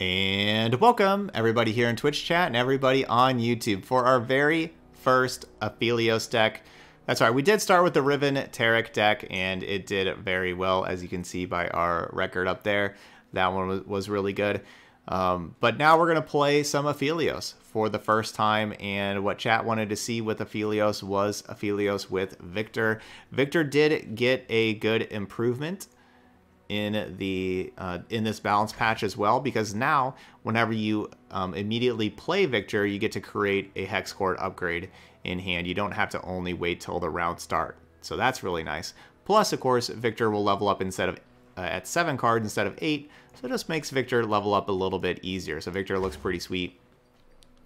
And welcome everybody here in Twitch chat and everybody on YouTube for our very first Aphelios deck. That's right, we did start with the Riven Taric deck and it did very well as you can see by our record up there. That one was really good. Um, but now we're going to play some Aphelios for the first time and what chat wanted to see with Aphelios was Aphelios with Viktor. Viktor did get a good improvement in the uh, in this balance patch as well because now whenever you um, immediately play Viktor, you get to create a hex core upgrade in hand. You don't have to only wait till the round start. So that's really nice. Plus, of course, Viktor will level up instead of uh, at seven cards instead of eight. So it just makes Viktor level up a little bit easier. So Viktor looks pretty sweet.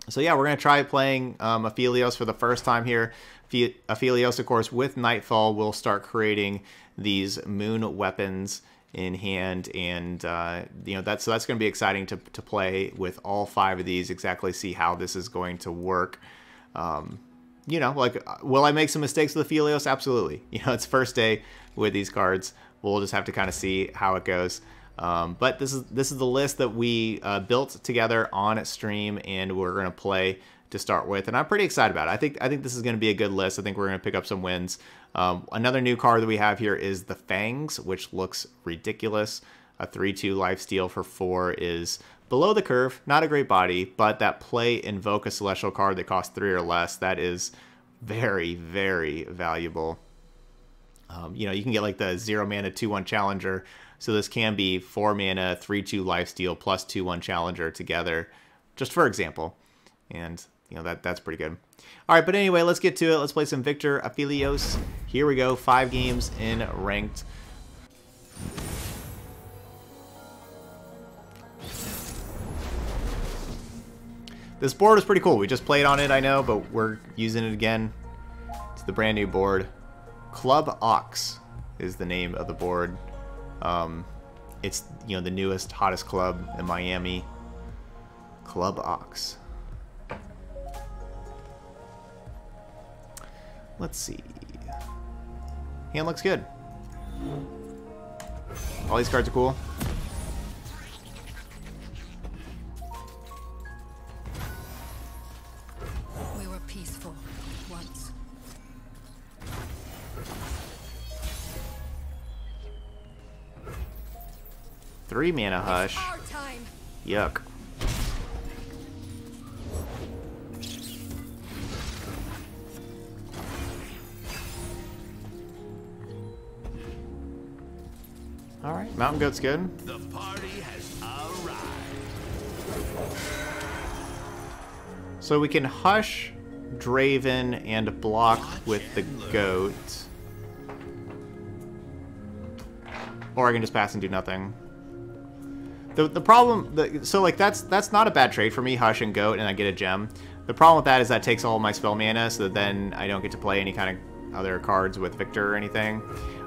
So yeah, we're going to try playing um, Aphelios for the first time here. Aphelios, of course, with Nightfall, will start creating these moon weapons in hand, and uh, you know that's so that's going to be exciting to to play with all five of these. Exactly, see how this is going to work. Um, you know, like will I make some mistakes with the Aphelios? Absolutely. You know, it's first day with these cards. We'll just have to kind of see how it goes. Um, but this is this is the list that we uh, built together on stream, and we're going to play to start with, and I'm pretty excited about it. I think I think this is going to be a good list. I think we're going to pick up some wins. Um, another new card that we have here is the Fangs, which looks ridiculous. A 3-2 life steal for 4 is below the curve, not a great body, but that play invoke a Celestial card that costs 3 or less, that is very, very valuable. Um, you know, you can get like the 0 mana 2-1 Challenger, so this can be 4 mana, 3-2 life steal plus 2-1 Challenger together, just for example. And you know, that that's pretty good. All right, but anyway, let's get to it. Let's play some Viktor Aphelios. Here we go, five games in ranked. This board is pretty cool. We just played on it, I know, but we're using it again. It's the brand new board. Club Ox is the name of the board. Um, it's, you know, the newest, hottest club in Miami. Club Ox. Let's see. Hand looks good. All these cards are cool. We were peaceful once. Three mana hush. Yuck. Mountain Goat's good. The party has arrived. So we can hush Draven and block with the goat. Or I can just pass and do nothing. The, the problem, the, so like that's that's not a bad trade for me, Hush and Goat, and I get a gem. The problem with that is that takes all my spell mana, so that then I don't get to play any kind of other cards with Viktor or anything.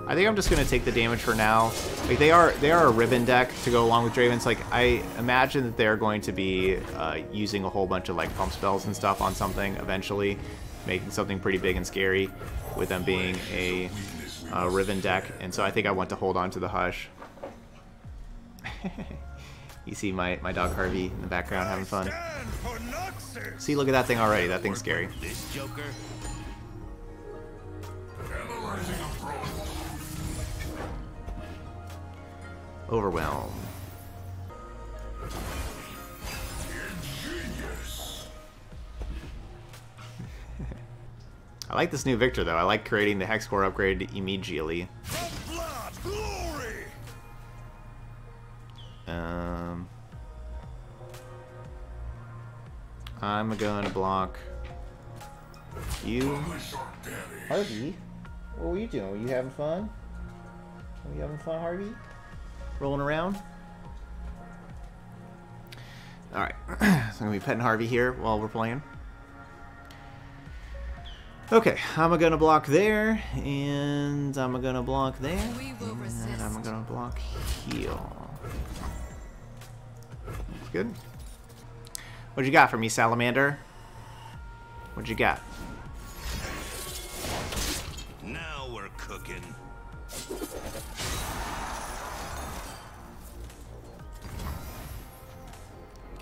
I think I'm just gonna take the damage for now. Like they are they are a Riven deck to go along with Dravens. Like I imagine that they're going to be uh, using a whole bunch of like pump spells and stuff on something eventually, making something pretty big and scary with them being a uh, Riven deck. And so I think I want to hold on to the hush. you see my, my dog Harvey in the background having fun. See, look at that thing already. That thing's scary. Overwhelm. I like this new Viktor, though. I like creating the Hex Core upgrade immediately. Um, I'm gonna block you. Harvey? What were you doing? Were you having fun? Were you having fun, Harvey? Rolling around. Alright, so I'm going to be petting Harvey here while we're playing. Okay, I'm going to block there, and I'm going to block there, and I'm going to block heal. Good. What you got for me, Salamander? What you got? Now we're cooking.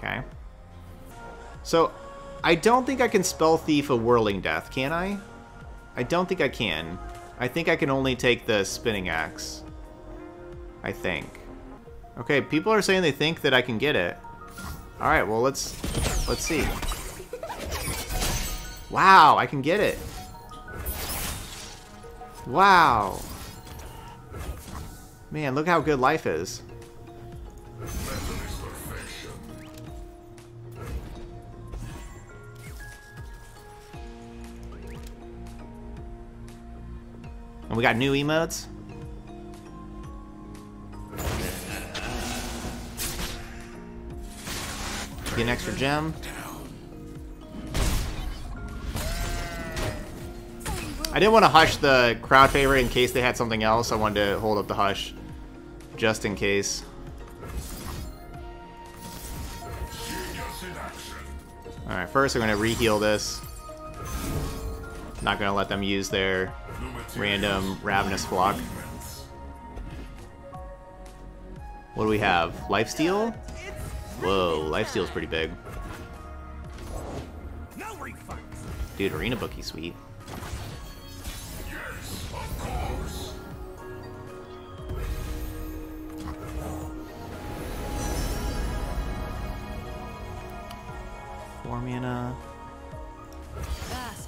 Okay. So, I don't think I can Spell Thief a Whirling Death, can I? I don't think I can. I think I can only take the Spinning Axe. I think. Okay, people are saying they think that I can get it. Alright, well, let's... Let's see. Wow, I can get it. Wow. Man, look how good life is. And we got new emotes. Get an extra gem. I didn't want to hush the crowd favorite in case they had something else. I wanted to hold up the hush just in case. Alright, first I'm going to reheal this. Not to let them use their random Ravenous Flock. What do we have? Lifesteal? Whoa, Lifesteal's pretty big. Dude, Arena Bookie sweet. Four mana.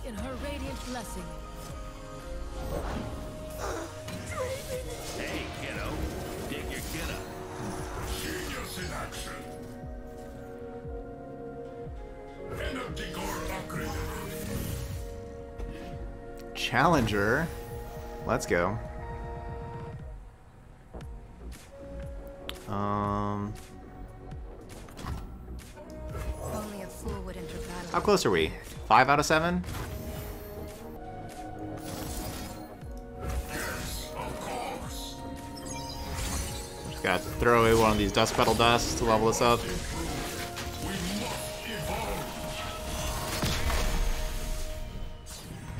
Bask in her radiant blessing. Hey, kiddo. Dig your kid up. Genius in action. And a decor. Challenger. Let's go. Um, Only a fool would enter battle. how close are we? Five out of seven? Gotta throw away one of these dust petal dusts to level this up. We must evolve.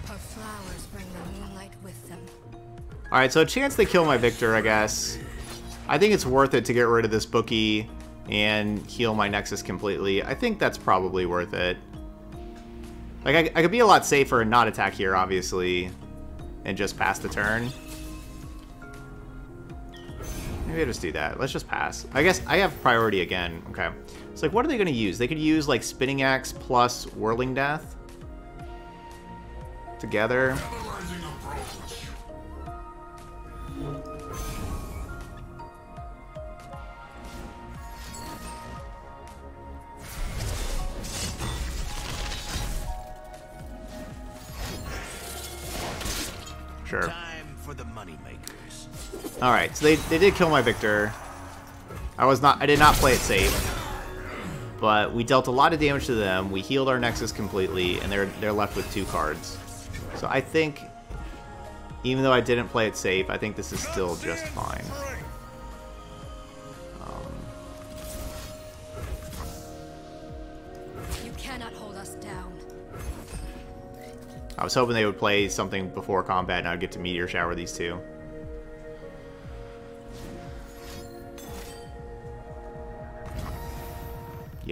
Her flowers bring the moonlight with them. Alright, so a chance they kill my Viktor, I guess. I think it's worth it to get rid of this bookie and heal my Nexus completely. I think that's probably worth it. Like, I, I could be a lot safer and not attack here, obviously, and just pass the turn. Maybe I'll just do that. Let's just pass. I guess I have priority again. Okay. So, like, what are they going to use? They could use, like, Spinning Axe plus Whirling Death together. Sure. Time for the. All right, so they, they did kill my Viktor. I was not I did not play it safe. But we dealt a lot of damage to them. We healed our Nexus completely, and they're they're left with two cards. So I think, even though I didn't play it safe, I think this is still just fine. You cannot hold us down. I was hoping they would play something before combat, and I'd get to Meteor Shower these two.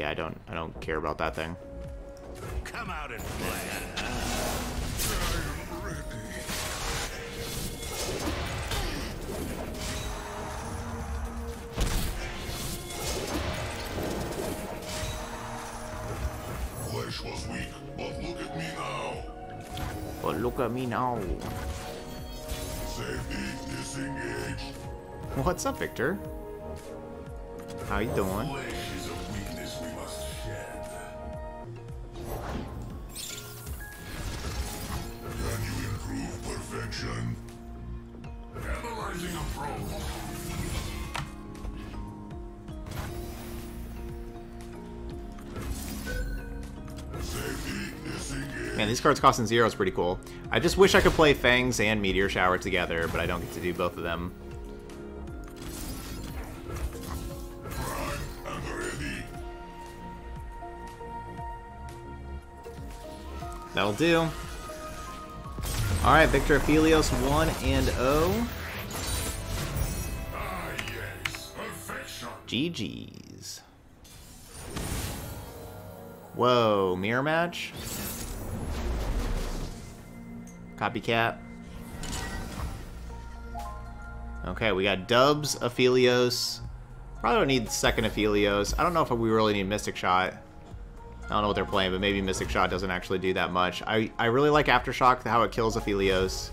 Yeah, I don't I don't care about that thing. Come out and play. Was weak, but look at me now. But look at me now. Safety disengaged. What's up, Viktor? How you doing? These cards costing zero is pretty cool. I just wish I could play Fangs and Meteor Shower together, but I don't get to do both of them. That'll do. Alright, Viktor Aphelios 1 and 0. Ah, yes. GG's. Whoa, mirror match? Copycat. Okay, we got Dubs, Aphelios. Probably don't need second Aphelios. I don't know if we really need Mystic Shot. I don't know what they're playing, but maybe Mystic Shot doesn't actually do that much. I, I really like Aftershock, how it kills Aphelios.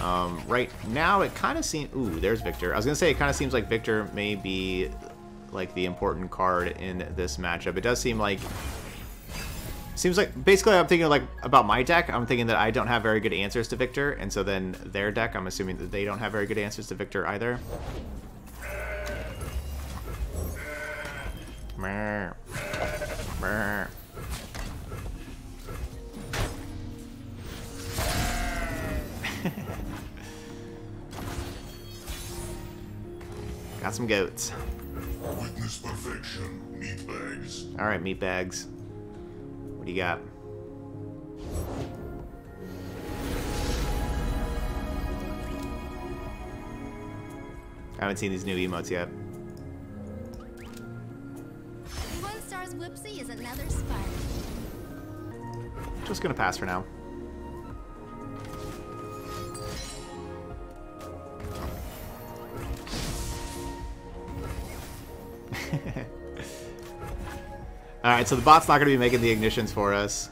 Um, right now, it kind of seems... Ooh, there's Viktor. I was going to say, it kind of seems like Viktor may be, like, the important card in this matchup. It does seem like... Seems like... Basically, I'm thinking, like, about my deck. I'm thinking that I don't have very good answers to Viktor, and so then their deck, I'm assuming that they don't have very good answers to Viktor either. Meh. Meh. Got some goats. Witness perfection, meat bags. Alright, meat bags. What do you got? I haven't seen these new emotes yet. One star's whoopsie is another spark. Just gonna pass for now. Alright, so the bot's not gonna be making the ignitions for us.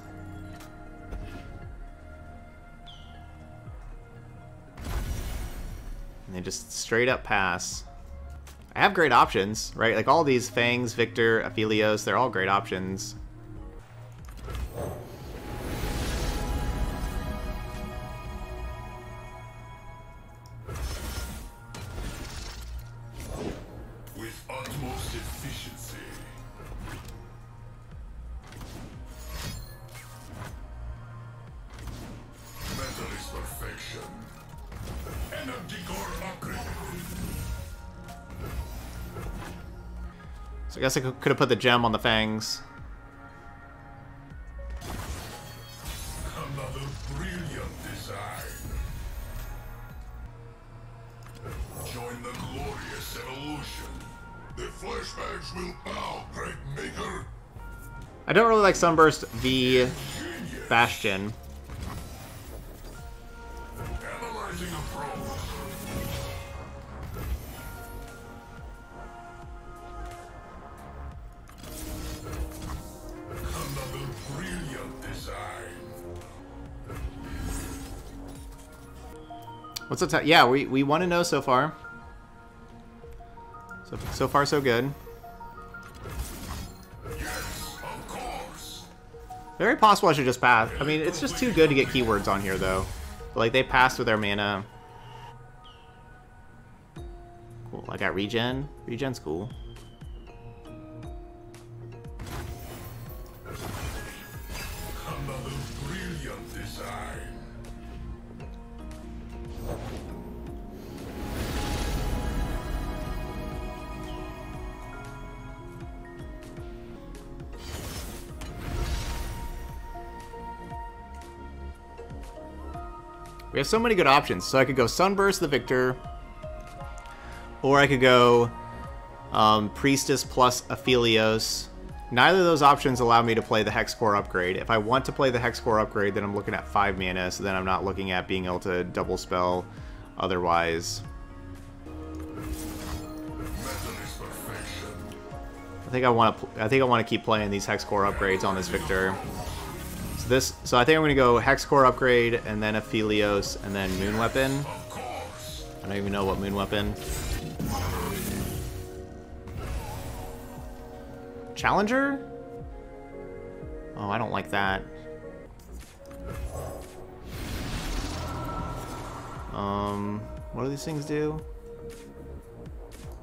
And they just straight up pass. I have great options, right? Like all these Fangs, Viktor, Aphelios, they're all great options. So I guess I could have put the gem on the Fangs. Another brilliant design. Join the glorious evolution. The flashbacks will bow, great. I don't really like Sunburst v. Bastion. Yeah, we, we want to know so far. So, so far, so good. Very possible I should just pass. I mean, it's just too good to get keywords on here, though. Like, they passed with their mana. Cool. I got regen. Regen's cool. Have so many good options. So I could go Sunburst the Viktor. Or I could go um, Priestess plus Aphelios. Neither of those options allow me to play the Hex Core upgrade. If I want to play the Hex Core upgrade, then I'm looking at 5 mana, so then I'm not looking at being able to double spell otherwise. I think I want to. I think I want to keep playing these hex core upgrades on this Viktor. This. So I think I'm going to go hex core upgrade and then Aphelios and then Moon Weapon. I don't even know what Moon Weapon. Challenger? Oh, I don't like that. Um, what do these things do?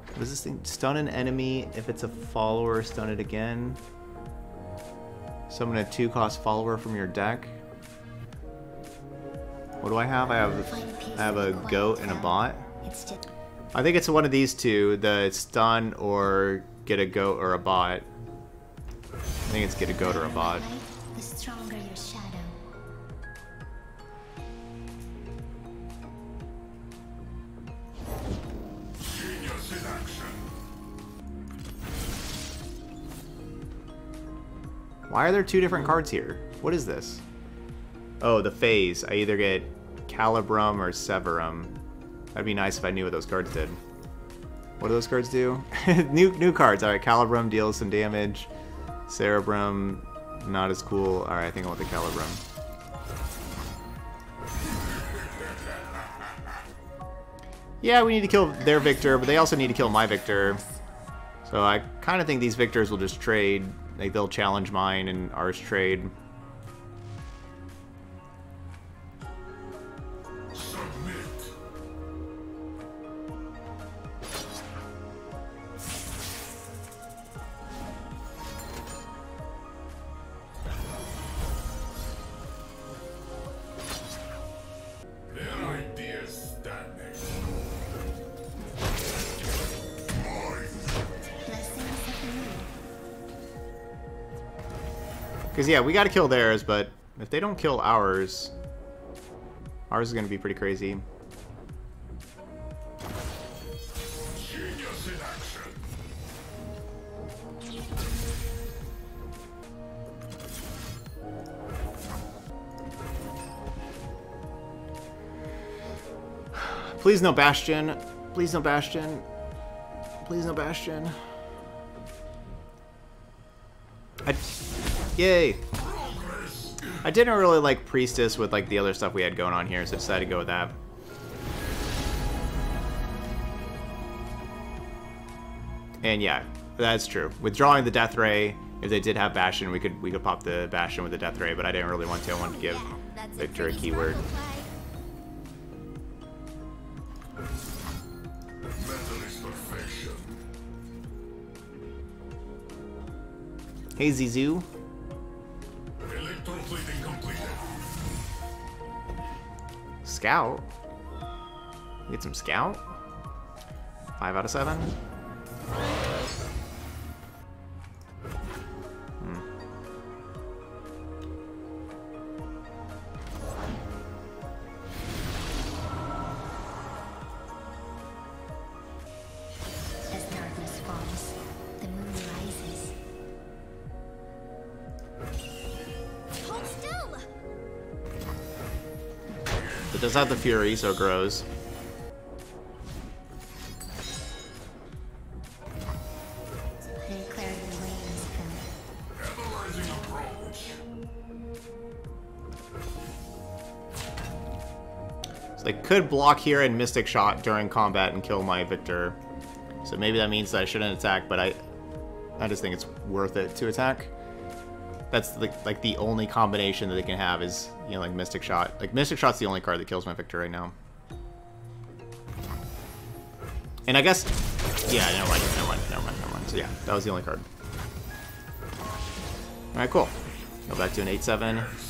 What does this thing? Stun an enemy if it's a follower, stun it again. Summon a two cost follower from your deck. What do I have? I have I have a goat and a bot. I think it's one of these two, the stun or get a goat or a bot. I think it's get a goat or a bot. Why are there two different cards here? What is this? Oh, the phase. I either get Calibrum or Severum. That'd be nice if I knew what those cards did. What do those cards do? new new cards. All right, Calibrum deals some damage. Severum, not as cool. All right, I think I want the Calibrum. Yeah, we need to kill their Viktor, but they also need to kill my Viktor. So I kind of think these Viktors will just trade. They'll challenge mine and ours trade. Because, yeah, we got to kill theirs, but if they don't kill ours, ours is going to be pretty crazy. Please no Bastion. Please no Bastion. Please no Bastion. Yay. I didn't really like Priestess with like the other stuff we had going on here, so I decided to go with that. And yeah, that's true. Withdrawing the Death Ray, if they did have Bastion, we could we could pop the Bastion with the Death Ray, but I didn't really want to. I wanted to give That's Viktor a keyword. Hey Zizu. Scout. Get some Scout. Five out of seven. Have the Fury, so it grows. So they could block here and Mystic Shot during combat and kill my Viktor. So maybe that means that I shouldn't attack, but I I just think it's worth it to attack. That's the, like the only combination that they can have is, you know, like Mystic Shot. Like Mystic Shot's the only card that kills my Viktor right now. And I guess, yeah, never mind, never mind, never mind, never mind. So yeah, that was the only card. All right, cool. Go back to an 8-7. Of.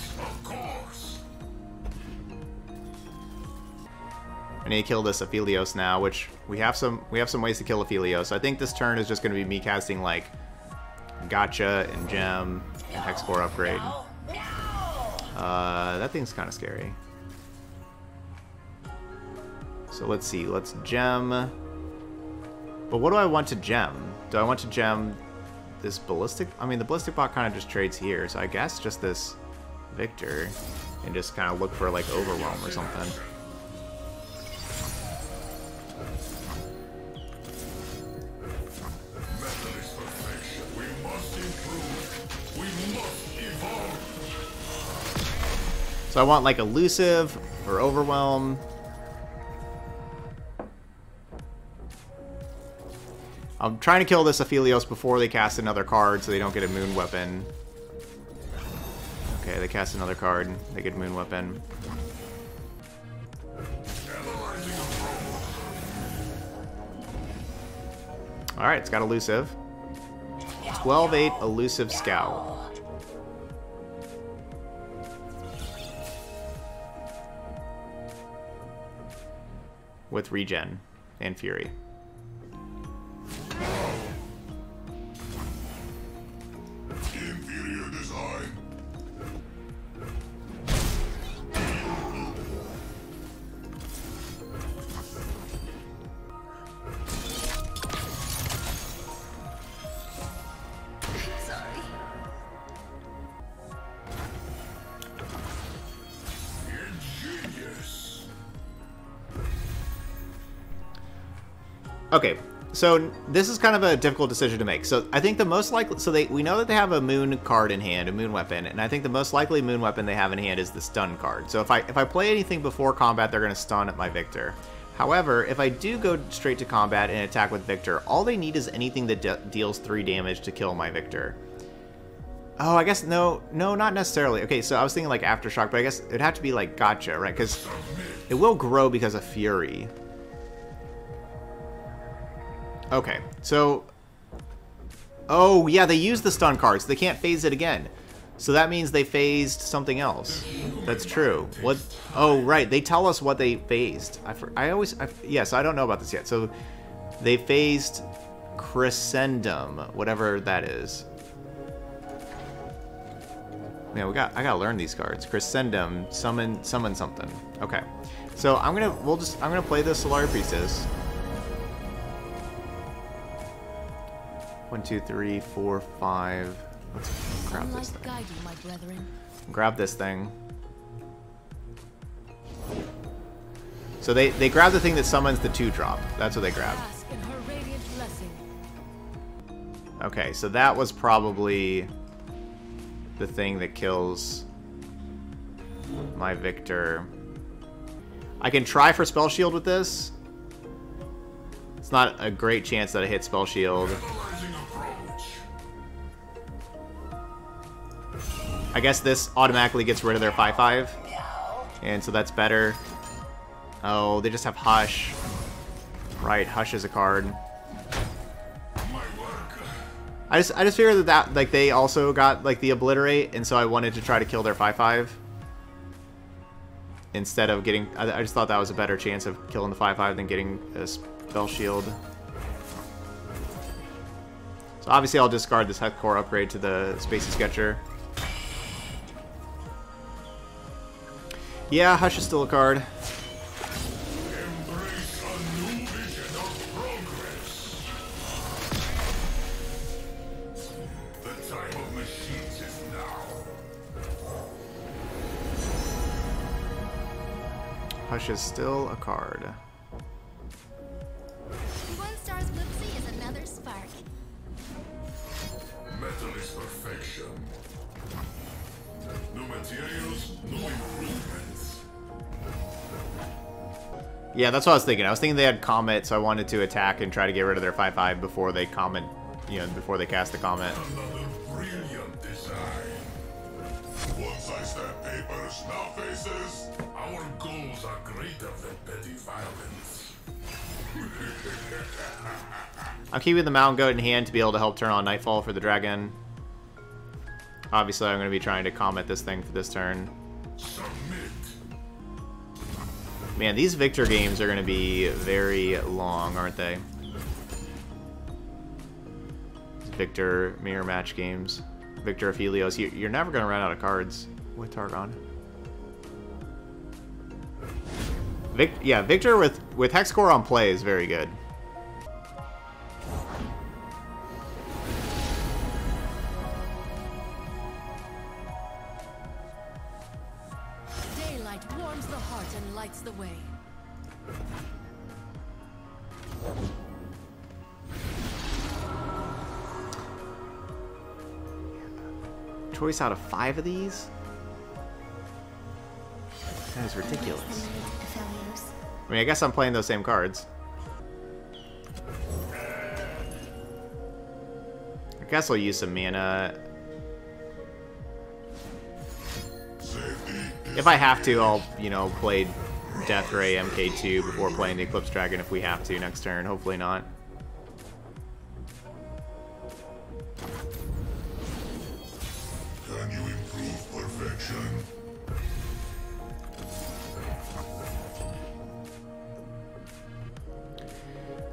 I need to kill this Aphelios now, which we have some we have some ways to kill Aphelios. So I think this turn is just going to be me casting like Gotcha and Gem and Hexcore upgrade. Uh, that thing's kind of scary. So let's see. Let's Gem. But what do I want to Gem? Do I want to Gem this Ballistic? I mean, the Ballistic Bot kind of just trades here, so I guess just this Viktor and just kind of look for like Overwhelm or something. So I want like elusive or overwhelm. I'm trying to kill this Aphelios before they cast another card so they don't get a moon weapon. Okay, they cast another card. They get moon weapon. Alright, it's got elusive. 12-8 elusive scout. With regen and fury. So this is kind of a difficult decision to make. So I think the most likely, so they we know that they have a moon card in hand, a moon weapon, and I think the most likely moon weapon they have in hand is the stun card. So if I if I play anything before combat, they're going to stun at my Viktor. However, if I do go straight to combat and attack with Viktor, all they need is anything that de deals three damage to kill my Viktor. Oh, I guess no, no, not necessarily. Okay, so I was thinking like aftershock, but I guess it'd have to be like gotcha, right? Because it will grow because of fury. Okay, so... Oh, yeah, they used the stun cards. They can't phase it again. So that means they phased something else. That's true. What? Oh, right. They tell us what they phased. I, I always... I, yes, I don't know about this yet. So they phased Crescendum, whatever that is. Yeah, we got. I gotta learn these cards. Crescendum, summon, summon something. Okay, so I'm gonna. We'll just. I'm gonna play the Solari Priestess. One, two, three, four, five. Let's grab this thing. Guide you, my brethren. Grab this thing. So they they grab the thing that summons the two drop. That's what they grab. Bask in her radiant blessing. Okay, so that was probably the thing that kills my Viktor. I can try for Spell Shield with this. It's not a great chance that I hit Spell Shield. I guess this automatically gets rid of their 5-5. And so that's better. Oh, they just have Hush. Right, Hush is a card. I just I just figured that, that like they also got like the obliterate, and so I wanted to try to kill their five five instead of getting. I, I just thought that was a better chance of killing the five five than getting a spell shield. So obviously I'll discard this Core upgrade to the Spacey Sketcher. Yeah, Hush is still a card. Hush is still a card. Yeah, that's what I was thinking. I was thinking they had Comet, so I wanted to attack and try to get rid of their 5-5 before they comment, you know, before they cast the Comet. Another brilliant design. One-size papers, now faces. Our goals are greater than petty violence. I'm keeping the Mountain Goat in hand to be able to help turn on Nightfall for the Dragon. Obviously, I'm going to be trying to Comet this thing for this turn. Submit. Man, these Viktor games are going to be very long, aren't they? Viktor mirror match games. Viktor Aphelios. You, you're never going to run out of cards with Targon. Vic, yeah, Viktor with, with Hexcore on play is very good. Choice out of five of these? That is ridiculous. I mean, I guess I'm playing those same cards. I guess I'll use some mana. If I have to, I'll, you know, play Death Ray MK2 before playing the Eclipse Dragon if we have to next turn. Hopefully not.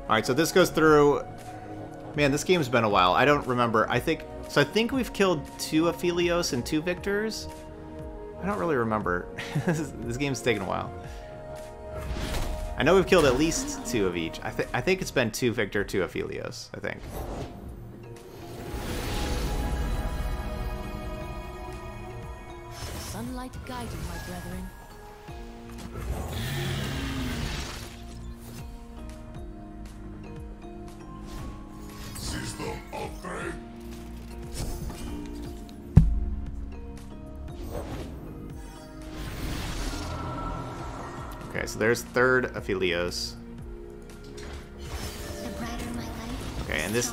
Alright, so this goes through... Man, this game's been a while. I don't remember. I think... So I think we've killed two Aphelios and two Viktors? I don't really remember. this, game's taken a while. I know we've killed at least two of each. I, th I think it's been two Viktor, two Aphelios, I think. light my brethren. System upgrade. Okay, so there's third Aphelios. Okay, and this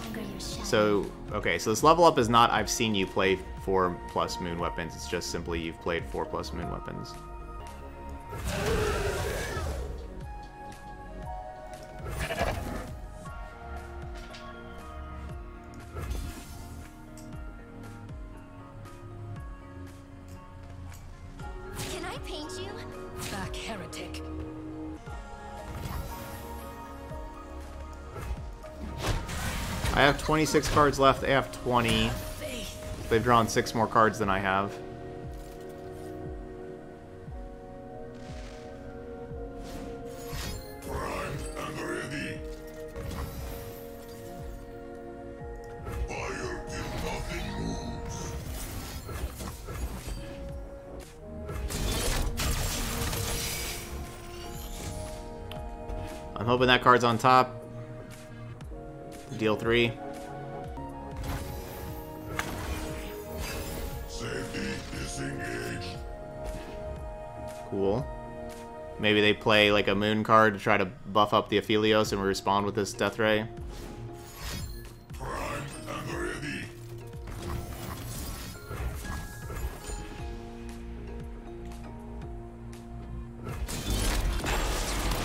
so, okay, so this level up is not I've seen you play 4 plus moon weapons. It's just simply you've played 4 plus moon weapons. 26 cards left. They have 20. They've drawn 6 more cards than I have. I'm hoping that card's on top. Deal 3. Maybe they play like a moon card to try to buff up the Aphelios and we respond with this Death Ray.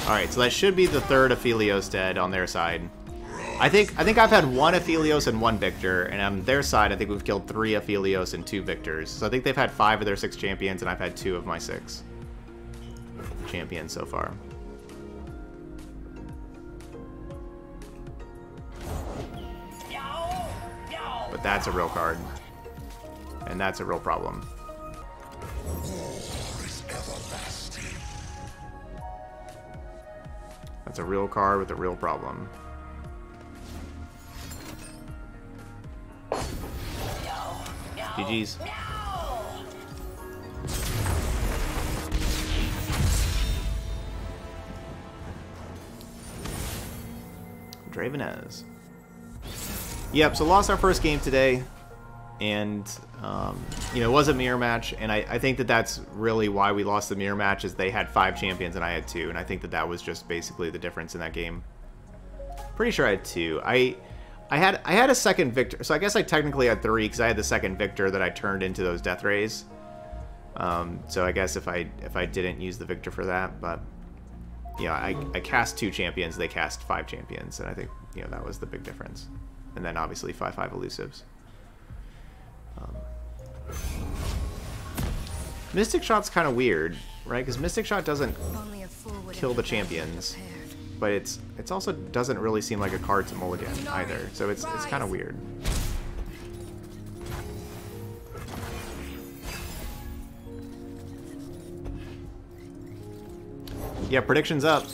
Alright, so that should be the third Aphelios dead on their side. I think I think I've had one Aphelios and one Viktor, and on their side I think we've killed three Aphelios and two Viktors. So I think they've had five of their six champions, and I've had two of my six champions so far. But that's a real card. And that's a real problem. That's a real card with a real problem. GG's. Dravenez. Yep, so lost our first game today, and um, you know it was a mirror match, and I, I think that that's really why we lost the mirror match is they had five champions and I had two, and I think that that was just basically the difference in that game. Pretty sure I had two. I I had I had a second Viktor, so I guess I technically had three because I had the second Viktor that I turned into those death rays. Um, so I guess if I if I didn't use the Viktor for that, but yeah, I, I cast two champions, they cast five champions, and I think you know that was the big difference. And then obviously five five elusives. Um, Mystic Shot's kind of weird, right? Because Mystic Shot doesn't Only a fool would Kill the champions. but it's it's also doesn't really seem like a card to mulligan either. So it's it's kind of weird. Yeah, predictions up.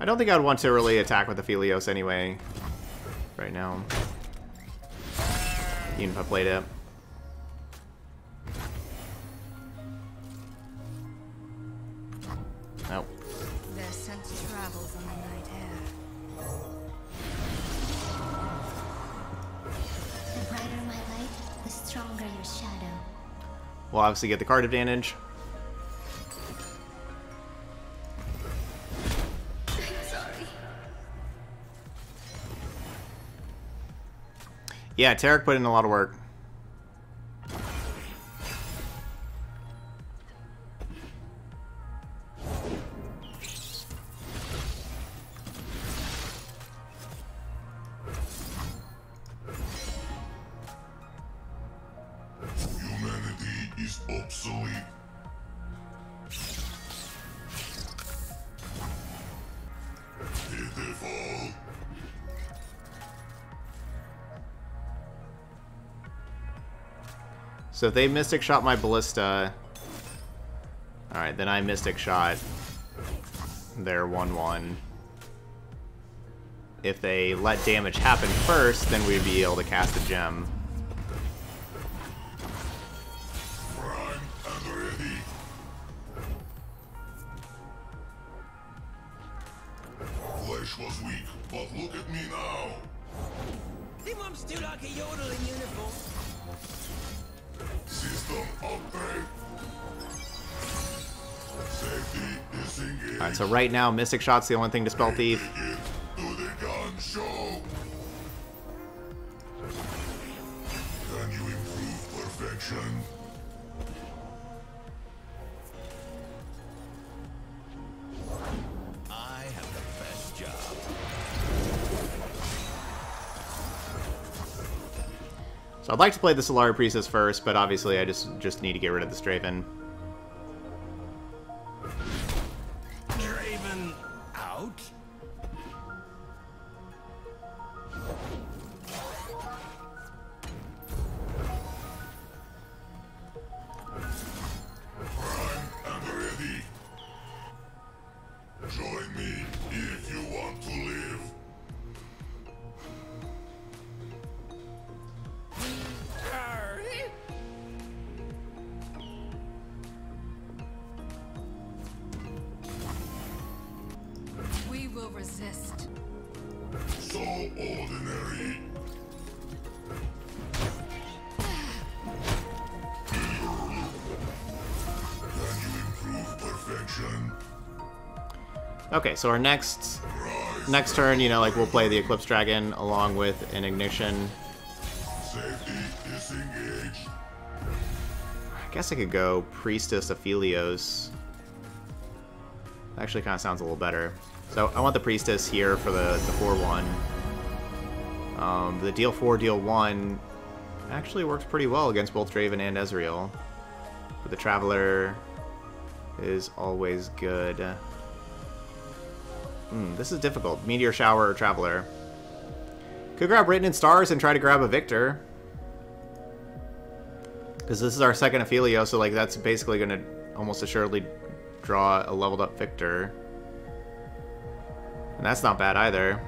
I don't think I'd want to really attack with the Philios anyway. Right now. Even if I played it. We'll obviously get the card advantage. Yeah, Taric put in a lot of work. So if they Mystic Shot my Ballista... Alright, then I Mystic Shot their 1-1. If they let damage happen first, then we'd be able to cast a gem. Right now, Mystic Shot's the only thing to Spell Thief. The gun show. Can you improve perfection? I have the best job. So I'd like to play the Solari Priestess first, but obviously I just just need to get rid of the Draven. Okay, so our next next turn, you know, like we'll play the Eclipse Dragon along with an Ignition. I guess I could go Priestess Aphelios. Actually, kind of sounds a little better. So I want the Priestess here for the the four one. Um, the deal four, deal one actually works pretty well against both Draven and Ezreal. But the Traveler is always good. Hmm, this is difficult. Meteor Shower or Traveler. Could grab Written in Stars and try to grab a Viktor. Because this is our second Ophelio, so like that's basically going to almost assuredly draw a leveled up Viktor. And that's not bad either.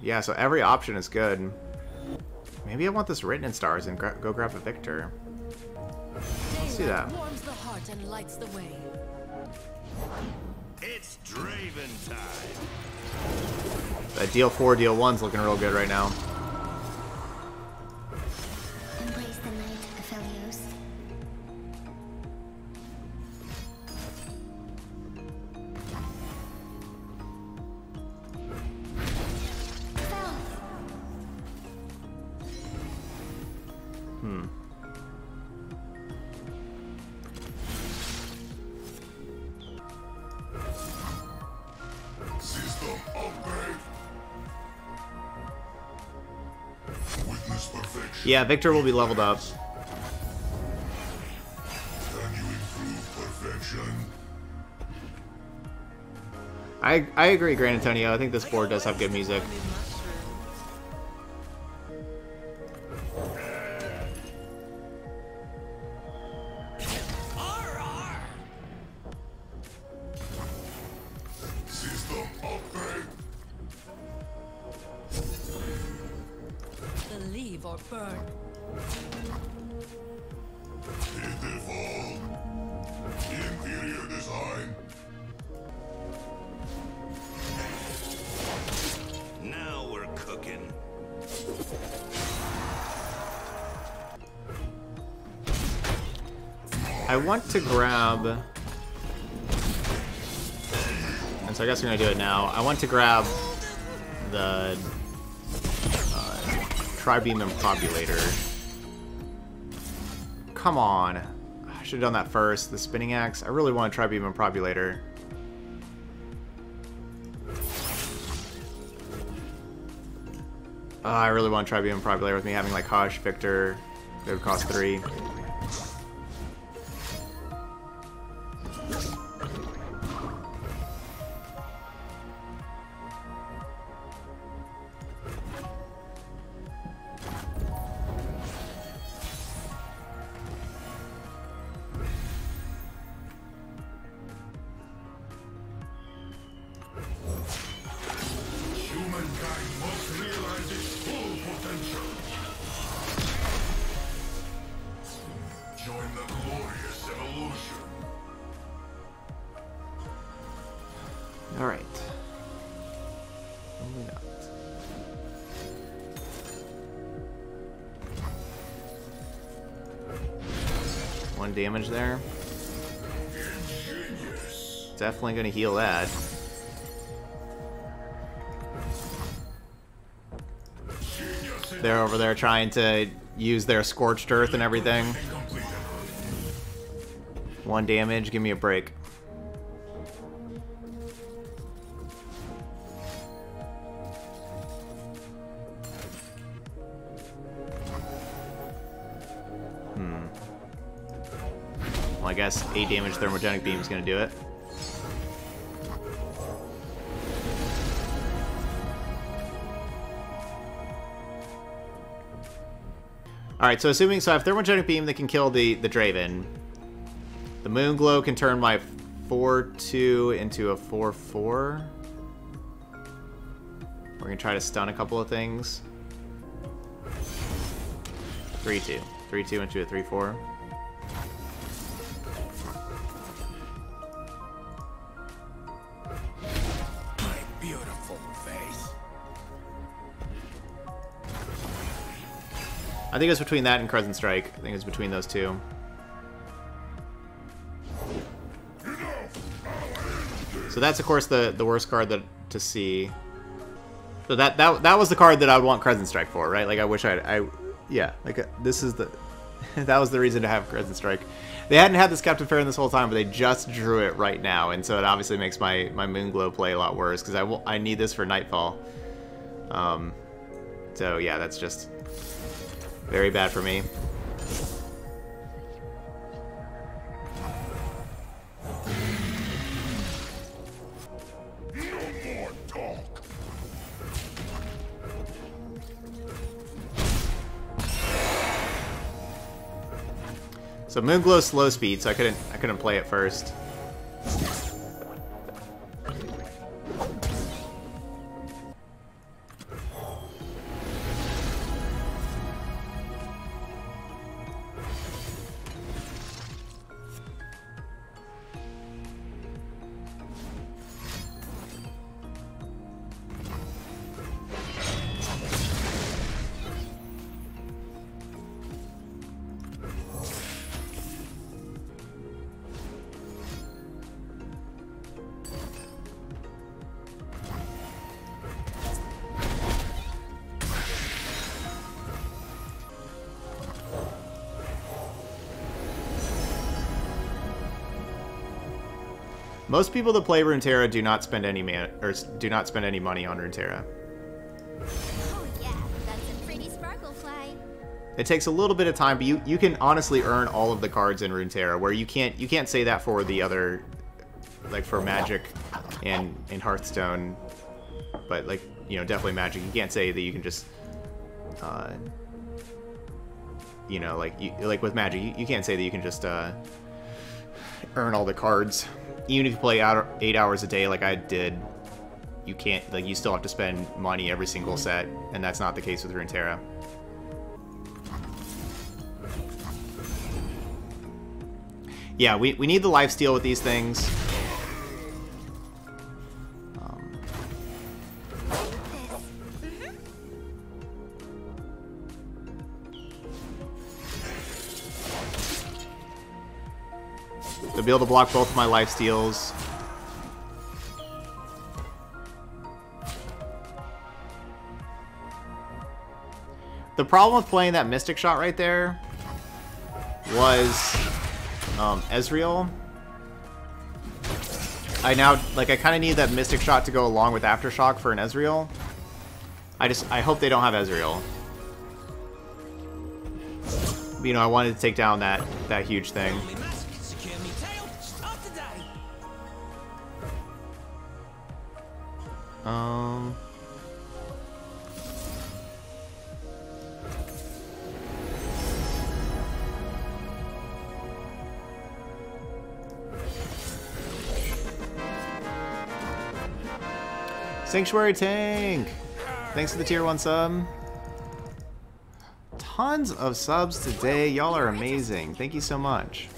Yeah, so every option is good. Maybe I want this Written in Stars and gra go grab a Viktor. Let's do that. That deal 4, deal 1's looking real good right now. Yeah, Viktor will be leveled up. I, I agree, Gran Antonio. I think this board does have good music. So I guess we're to do it now. I want to grab the uh, Tri-Beam Improbulator. Come on. I should have done that first. The Spinning Axe. I really want a Tri-Beam Improbulator. Uh, I really want to Tri-Beam Improbulator with me having like Hush, Viktor. It would cost three. Damage there. Definitely gonna heal that. They're over there trying to use their scorched earth and everything. One damage, give me a break. 8 damage thermogenic beam is going to do it. Alright, so assuming so I have thermogenic beam that can kill the, the Draven. The moon glow can turn my 4-2 into a 4-4. We're gonna try to stun a couple of things. 3-2. 3-2 into a 3-4. I think it's between that and Crescent Strike. I think it's between those two. So that's of course the the worst card that to see. So that that that was the card that I would want Crescent Strike for, right? Like I wish I'd, I yeah, like uh, this is the that was the reason to have Crescent Strike. They hadn't had this Captain Farron this whole time, but they just drew it right now, and so it obviously makes my my Moonglow play a lot worse because I will I need this for Nightfall. Um, so yeah, that's just very bad for me. So Moonglow slow speed, so I couldn't I couldn't play it first. Most people that play Runeterra do not spend any man or do not spend any money on Runeterra. Oh yeah, that's a pretty sparkle fly. It takes a little bit of time, but you, you can honestly earn all of the cards in Runeterra, where you can't you can't say that for the other, like for Magic and in Hearthstone, but like you know definitely Magic. You can't say that you can just, uh, you know like you, like with Magic, you, you can't say that you can just uh, earn all the cards, even if you play eight hours a day like I did. You can't like you still have to spend money every single set, and that's not the case with Runeterra. Yeah, we, we need the life steal with these things. Be able to block both of my life steals. The problem with playing that Mystic Shot right there was um, Ezreal. I now, like, I kind of need that Mystic Shot to go along with Aftershock for an Ezreal. I just, I hope they don't have Ezreal. You know, I wanted to take down that, that huge thing. Um... Sanctuary Tank! Thanks for the tier 1 sub. Tons of subs today. Y'all are amazing. Thank you so much.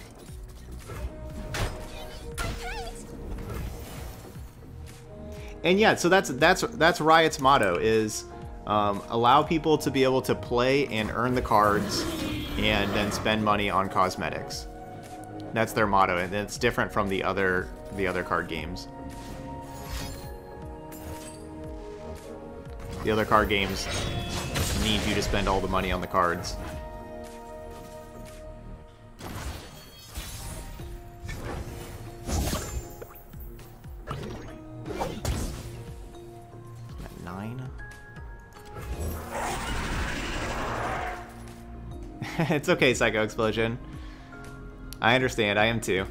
And yeah, so that's that's that's Riot's motto is um, allow people to be able to play and earn the cards, and then spend money on cosmetics. That's their motto, and it's different from the other the other card games. The other card games need you to spend all the money on the cards. it's okay, Psycho Explosion. I understand. I am too.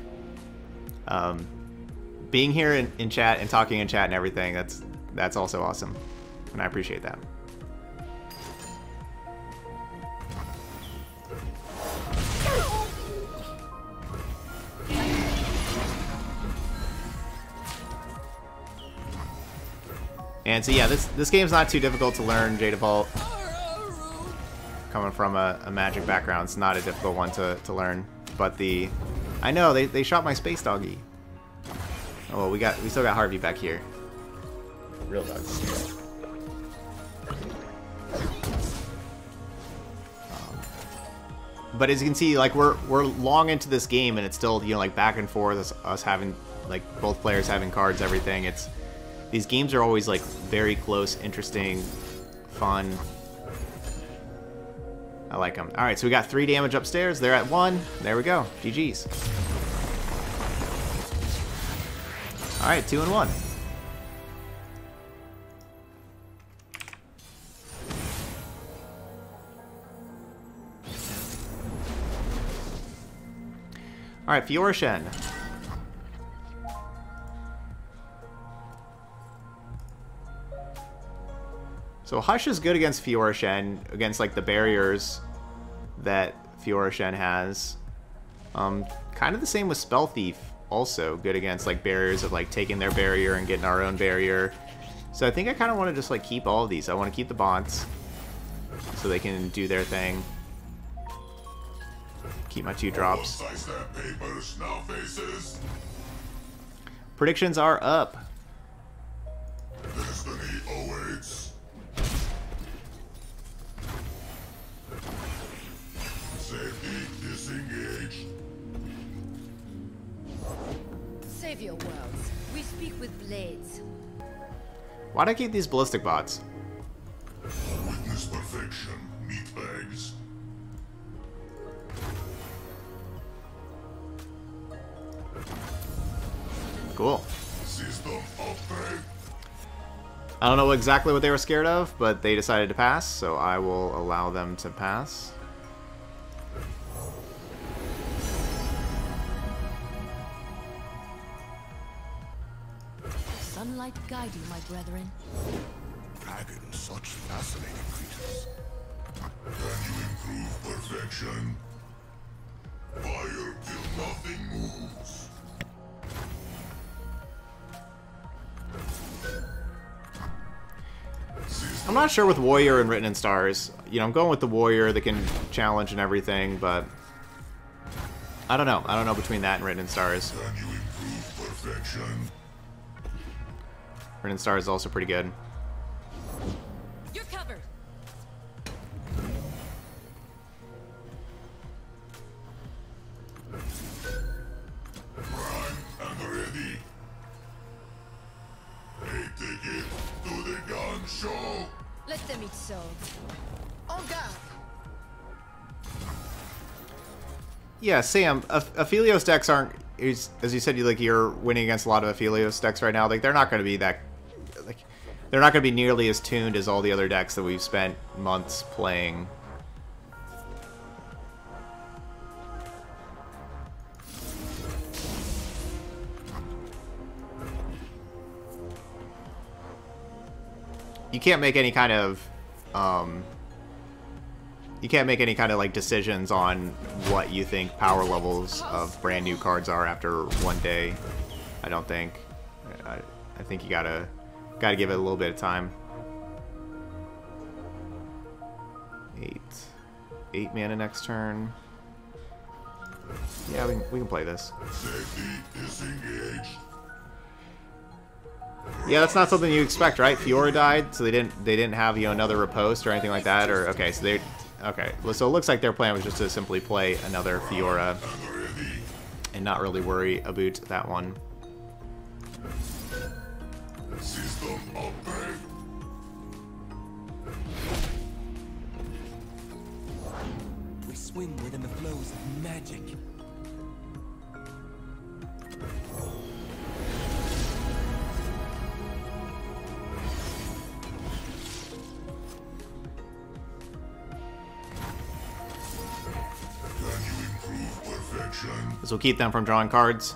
Um, being here in, in chat and talking in chat and everything, that's that's also awesome. And I appreciate that. And so yeah, this this game's not too difficult to learn, Jada Vault. Coming from a, a magic background, it's not a difficult one to, to learn. But the I know, they, they shot my space doggy. Oh well we got we still got Harvey back here. Real dogs. Um, but as you can see, like we're we're long into this game and it's still, you know, like back and forth us, us having like both players having cards, everything. It's these games are always like very close, interesting, fun. I like them. All right, so we got three damage upstairs. They're at one. There we go. GG's. All right, two and one. All right, Fiorshen. So Hush is good against Fiorshen, against like the barriers that Fiorshen has. Um, kind of the same with Spell Thief, also good against like barriers of like taking their barrier and getting our own barrier. So I think I kind of want to just like keep all of these. I want to keep the bonds so they can do their thing. Keep my two drops. Predictions are up. Destiny awaits. Safety disengaged. Save your worlds. We speak with blades. Why'd I keep these ballistic bots? Witness perfection, meatbags. Cool. System upgrade. I don't know exactly what they were scared of, but they decided to pass, so I will allow them to pass. Guide you, my brethren. Dragons, such fascinating creatures. Can you improve perfection? Fire till nothing moves. I'm not sure with Warrior and Written in Stars. You know, I'm going with the Warrior that can challenge and everything, but... I don't know. I don't know between that and Written in Stars. Can you improve perfection? Written Star is also pretty good. You're covered. Prime and ready. A ticket to the gun show. Let them eat so. Oh, On guard. Yeah, Sam, Aph- Aphelios decks aren't... As you said, you like you're winning against a lot of Aphelios decks right now. Like, they're not going to be that... They're not going to be nearly as tuned as all the other decks that we've spent months playing. you can't make any kind of um, you can't make any kind of like decisions on what you think power levels of brand new cards are after one day. I don't think. I, I think you gotta gotta give it a little bit of time. Eight, eight mana next turn. Yeah, we, we can play this. Yeah, that's not something you expect, right? Fiora died, so they didn't they didn't have you know another riposte or anything like that, or okay, so they okay, so it looks like their plan was just to simply play another Fiora and not really worry about that one. System upgrade. We swim within the flows of magic. Can you improve perfection? This will keep them from drawing cards.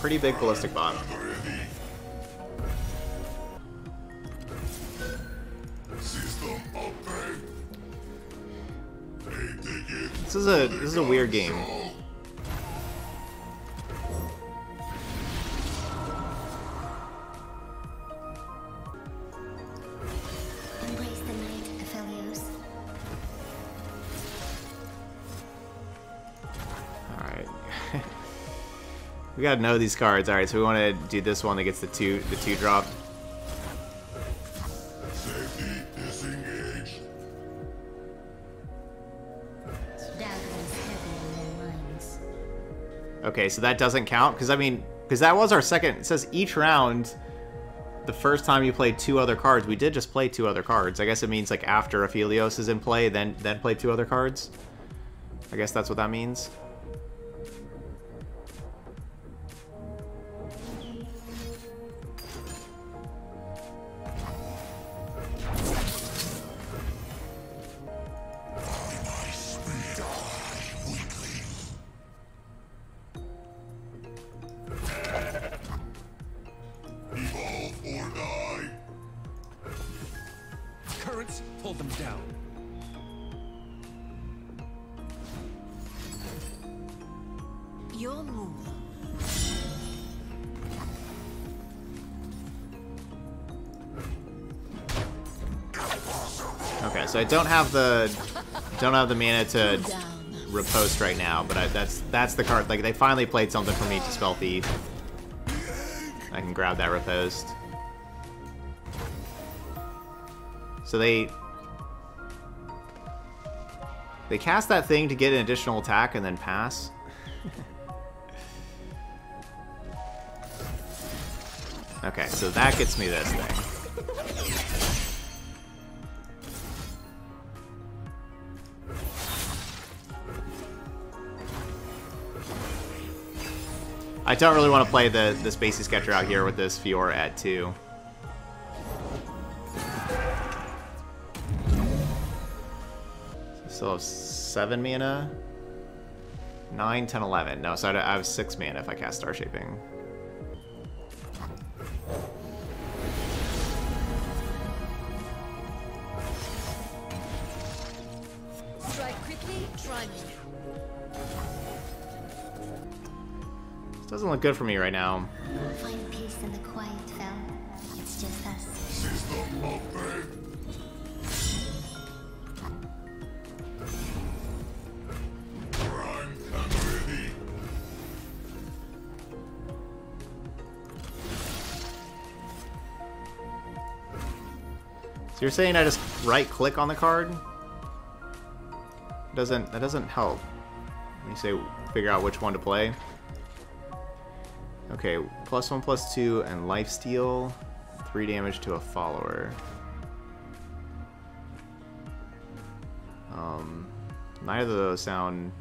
pretty big ballistic it. This is a this is a weird game. We gotta know these cards. Alright, so we wanna do this one that gets the two the two drop. Okay, so that doesn't count because I mean, because that was our second. It says each round, the first time you played two other cards. We did just play two other cards. I guess it means like after Aphelios is in play, then then play two other cards. I guess that's what that means. Don't have the don't have the mana to riposte right now, but I, that's that's the card. Like they finally played something for me to spell thief. I can grab that riposte. So they they cast that thing to get an additional attack and then pass. okay, so that gets me this thing. I don't really want to play the, the Spacey Sketcher out here with this Fiora at 2. Still have 7 mana? 9, 10, 11. No, so I have 6 mana if I cast Star Shaping. Doesn't look good for me right now. Find peace in the quiet, Fel. It's just us. System upgrade. Prime and ready. So you're saying I just right click on the card? Doesn't that doesn't help. When you say figure out which one to play. Okay, plus one, plus two, and life steal, three damage to a follower. Um, Neither of those sound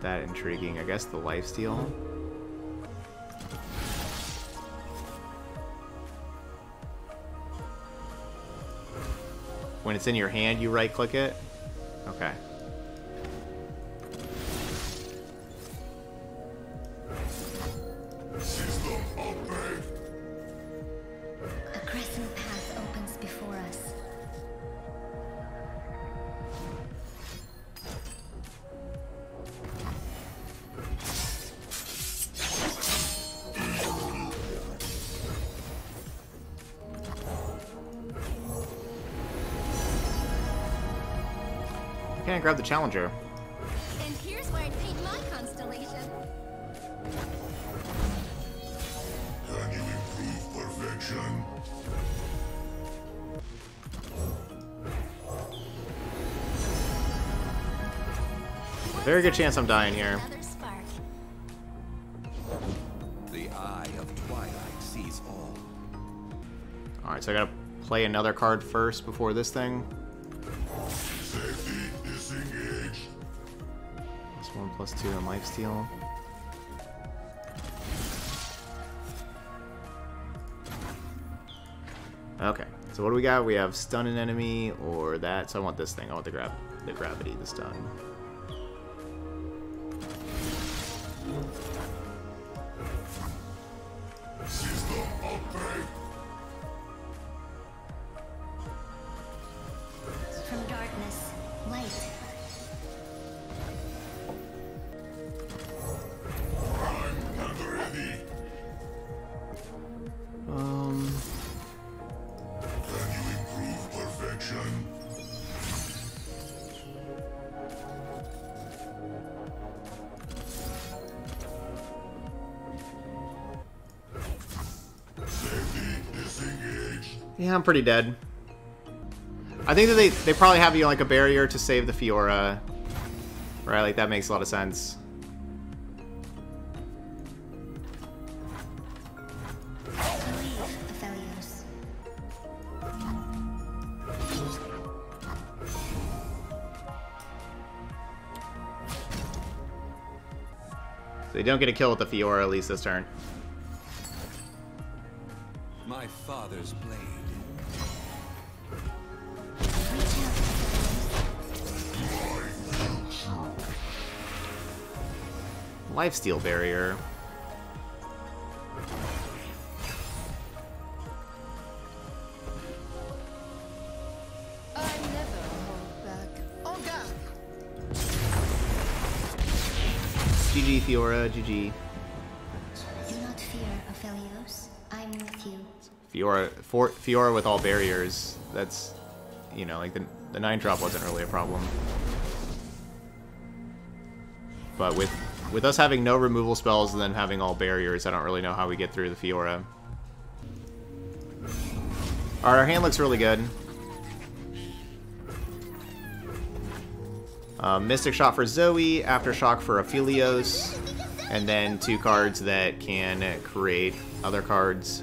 that intriguing. I guess the lifesteal. When it's in your hand, you right click it? Okay. Challenger. And here's where I paint my constellation. Can you improve perfection? Very good chance I'm dying here. The eye of twilight sees all. Alright, so I gotta play another card first before this thing. Plus two on lifesteal. Okay, so what do we got? We have stun an enemy or that. So I want this thing. I want the grab the gravity, the stun. Yeah, I'm pretty dead. I think that they they probably have you like a barrier to save the Fiora, right? Like that makes a lot of sense. They don't get a kill with the Fiora at least this turn. My father's blade. Lifesteal barrier. I never hold back. Oh, God! GG Fiora, GG. Do not fear, Aphelios. I'm with you. Fiora, for, Fiora with all barriers. That's, you know, like the the nine drop wasn't really a problem. But with with us having no removal spells and then having all barriers, I don't really know how we get through the Fiora. Our hand looks really good. Uh, Mystic Shot for Zoe, Aftershock for Aphelios, and then two cards that can create other cards.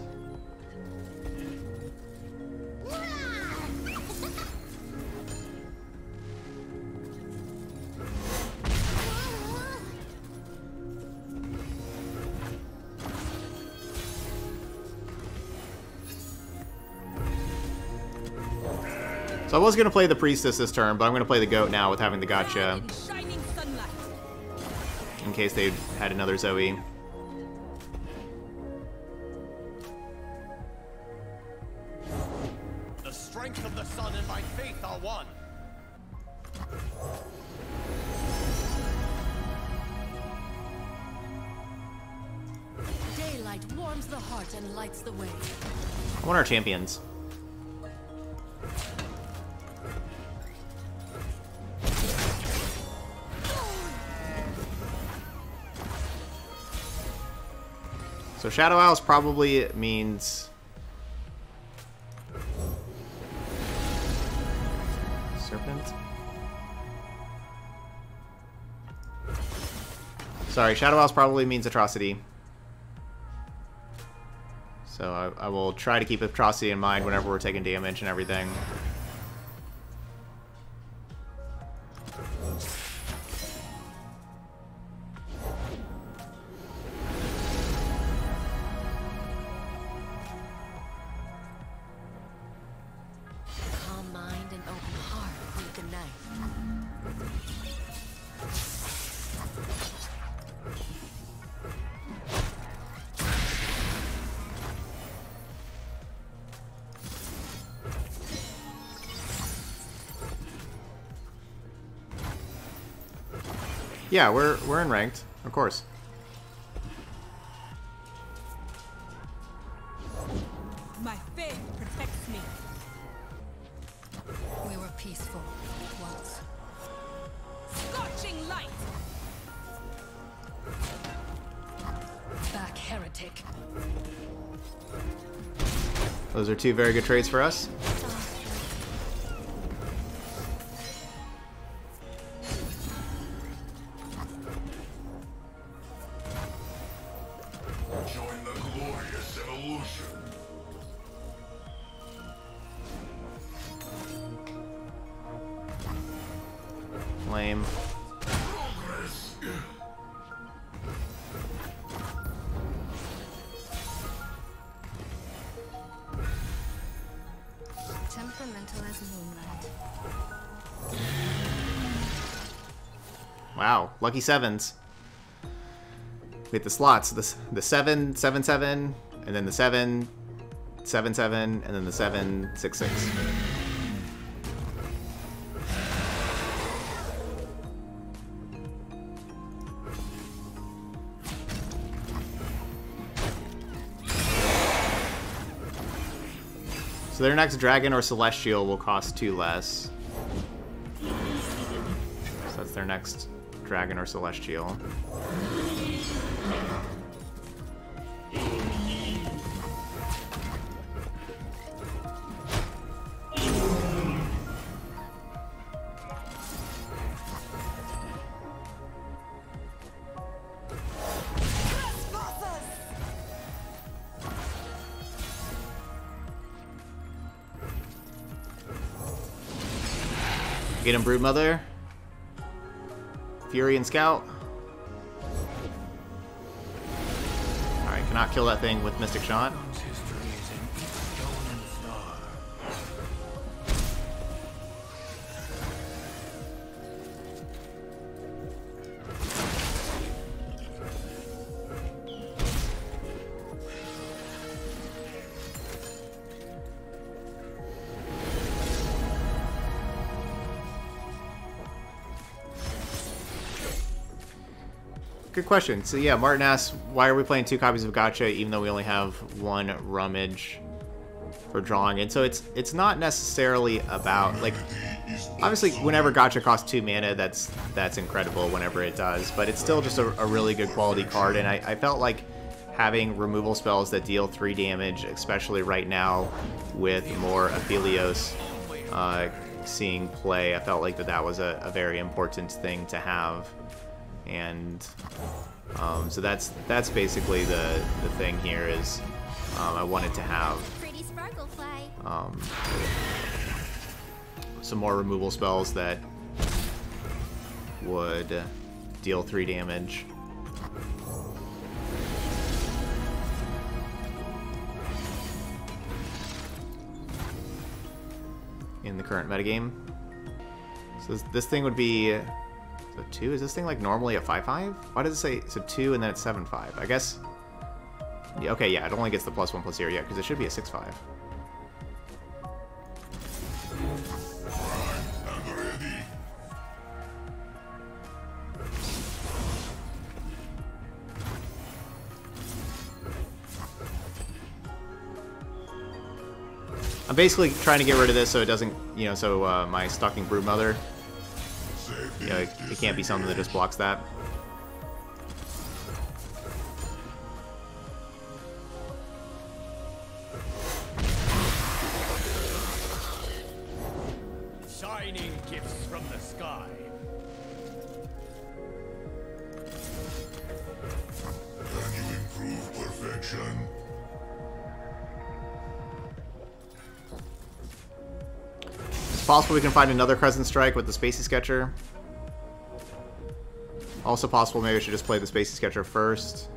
I was going to play the Priestess this turn, but I'm going to play the Goat now with having the Gotcha In shining sunlight. in case they had another Zoe. The strength of the sun and my faith are one. Daylight warms the heart and lights the way. I want our champions. So Shadow Isles probably means serpent. Sorry, Shadow Isles probably means atrocity. So I, I will try to keep atrocity in mind whenever we're taking damage and everything. Yeah, we're we're in ranked, of course. My faith protects me. We were peaceful once. Scorching light! Back, heretic. Those are two very good trades for us. Lucky sevens. We get the slots. The, the seven, seven, seven, and then the seven, seven, seven, and then the seven, six, six. So their next dragon or celestial will cost two less. So that's their next dragon or celestial. Get him, Broodmother. Fury and Scout. Alright, cannot kill that thing with Mystic Shot. Good question. So yeah, Martin asks, why are we playing two copies of Gotcha even though we only have one Rummage for drawing? And so it's it's not necessarily about like obviously whenever Gotcha costs two mana, that's that's incredible whenever it does, but it's still just a, a really good quality card. And I, I felt like having removal spells that deal three damage, especially right now with more Aphelios uh, seeing play, I felt like that that was a, a very important thing to have and um, so that's that's basically the the thing here is um, I wanted to have um, some more removal spells that would deal three damage. In the current metagame. So this, this thing would be so two. Is this thing like normally a five five? Why does it say so two and then it's seven five? I guess. Yeah, okay, yeah, it only gets the plus one plus zero, yeah, because it should be a six five. I'm basically trying to get rid of this so it doesn't, you know, so uh, my stalking broodmother, Safety you know, it, it can't be something that just blocks that. Shining gifts from the sky. Can you improve perfection? It's possible we can find another Crescent Strike with the Spacey Sketcher. Also possible maybe I should just play the Spacey Sketcher first.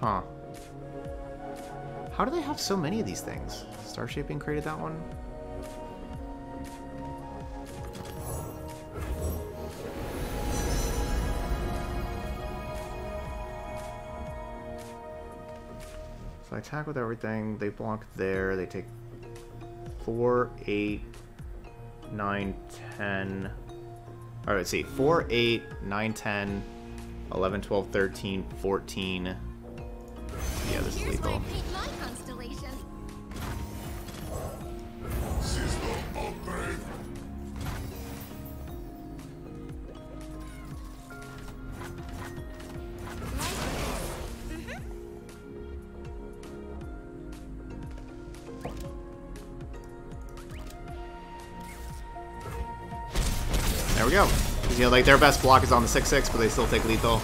Huh. How do they have so many of these things? Starshaping created that one? So I attack with everything, they block there, they take 4, 8, 9, 10. All right, let's see. 4, 8, 9, 10, 11, 12, 13, 14. Yeah, this is lethal. Like their best block is on the 6-6, but they still take lethal. All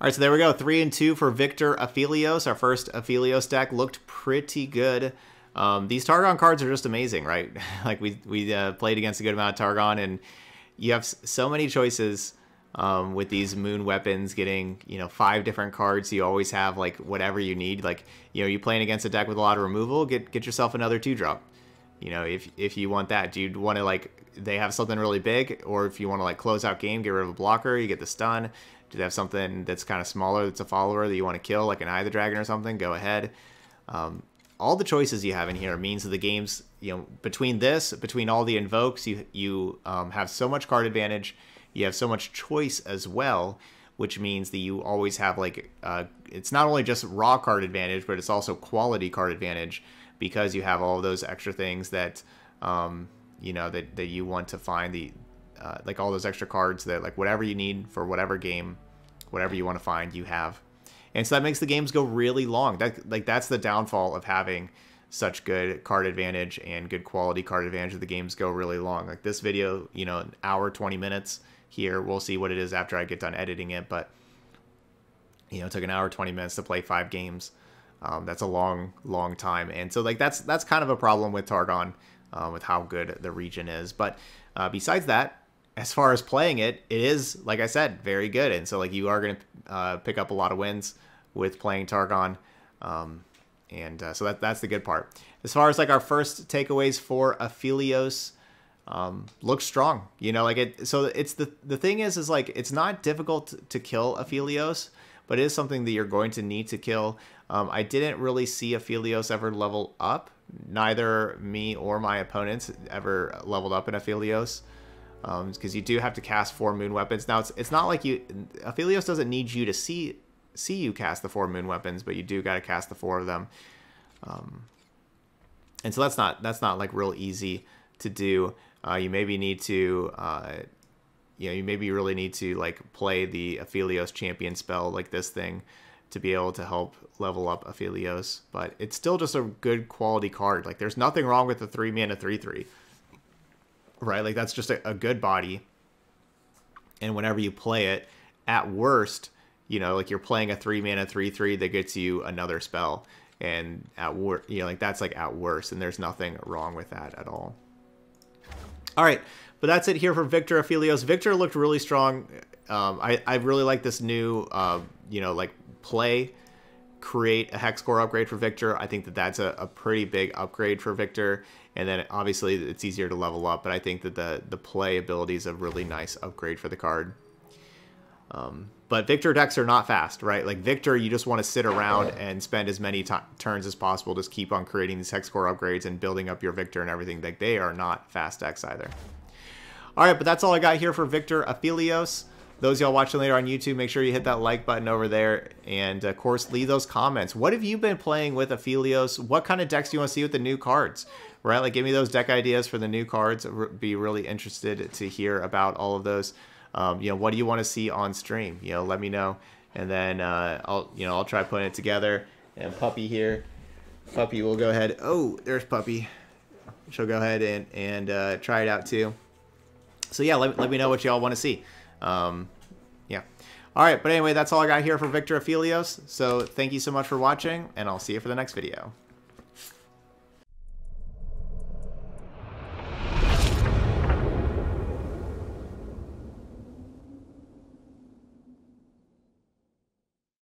right, so there we go. Three and two for Viktor Aphelios. Our first Aphelios deck looked pretty good. Um, these Targon cards are just amazing, right? like we we uh, played against a good amount of Targon, and you have so many choices um, with these moon weapons. Getting you know five different cards, you always have like whatever you need. Like you know, you playing against a deck with a lot of removal, get get yourself another two drop. You know, if if you want that, do you want to like they have something really big, or if you want to like close out game, get rid of a blocker, you get the stun. Do they have something that's kind of smaller that's a follower that you want to kill, like an Eye of the Dragon or something? Go ahead. Um, all the choices you have in here means that the games, you know, between this, between all the invokes, you you um, have so much card advantage. You have so much choice as well, which means that you always have like uh, it's not only just raw card advantage, but it's also quality card advantage because you have all those extra things that um, you know that that you want to find the uh, like all those extra cards that like whatever you need for whatever game, whatever you want to find, you have and so that makes the games go really long. That like that's the downfall of having such good card advantage and good quality card advantage. The games go really long. Like this video, you know, an hour twenty minutes here. We'll see what it is after I get done editing it, but you know, it took an hour twenty minutes to play five games. Um, that's a long, long time, and so like that's that's kind of a problem with Targon, uh, with how good the region is. But uh, besides that, as far as playing it, it is like I said, very good, and so like you are going to uh, pick up a lot of wins with playing Targon, um, and uh, so that that's the good part. As far as like our first takeaways for Aphelios, um, looks strong. You know, like it. So it's the the thing is, is like it's not difficult to kill Aphelios, but it is something that you're going to need to kill. Um, I didn't really see Aphelios ever level up. Neither me or my opponents ever leveled up in Aphelios because you do have to cast four moon weapons. Now it's it's not like you Aphelios doesn't need you to see see you cast the four moon weapons, but you do got to cast the four of them. Um, and so that's not that's not like real easy to do. Uh, you maybe need to uh, you know you maybe really need to like play the Aphelios champion spell like this thing to be able to help level up Aphelios. But it's still just a good quality card. Like there's nothing wrong with the three mana three three right? Like that's just a, a good body. And whenever you play it, at worst, you know, like you're playing a three mana three three that gets you another spell, and at worst, you know, like that's like at worst, and there's nothing wrong with that at all. All right, but that's it here for Viktor Aphelios. Viktor looked really strong. Um, I I really like this new, uh, you know, like play create a hex core upgrade for Viktor. I think that that's a, a pretty big upgrade for Viktor. And then obviously it's easier to level up, but I think that the, the play ability is a really nice upgrade for the card. Um, but Viktor decks are not fast, right? Like Viktor, you just want to sit around and spend as many t- turns as possible. Just keep on creating these hex core upgrades and building up your Viktor and everything. Like they are not fast decks either. All right, but that's all I got here for Viktor Aphelios. Those y'all watching later on YouTube, make sure you hit that like button over there. And of course, leave those comments. What have you been playing with Aphelios? What kind of decks do you want to see with the new cards? Right? Like, give me those deck ideas for the new cards. Be really interested to hear about all of those. Um, you know, what do you want to see on stream? You know, let me know. And then uh, I'll, you know, I'll try putting it together. And Puppy here. Puppy will go ahead. Oh, there's Puppy. She'll go ahead and, and uh, try it out too. So yeah, let, let me know what y'all want to see. Um, yeah. All right, but anyway, that's all I got here for Viktor Aphelios. So thank you so much for watching, and I'll see you for the next video.